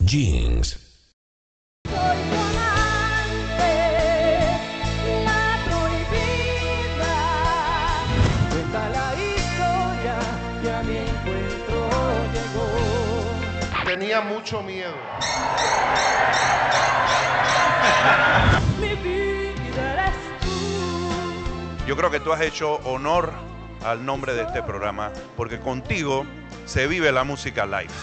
Jeans. Soy amante, la prohibida. Cuenta la historia que a mi encuentro llegó. Tenía mucho miedo. Mi vida eres tú. Yo creo que tú has hecho honor al nombre de este programa, porque contigo se vive la música live.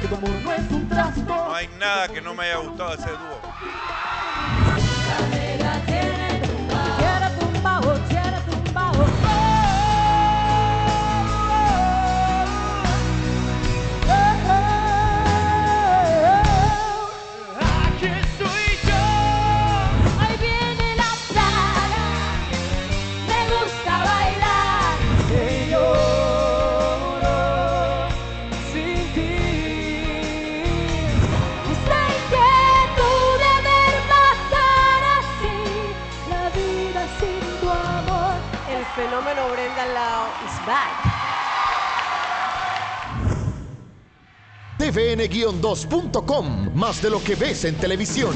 Que tu amor no es un trasto. No hay nada que no me haya gustado de ese dúo. Fenómeno Brenda Lau is back. tvn-2.com, más de lo que ves en televisión.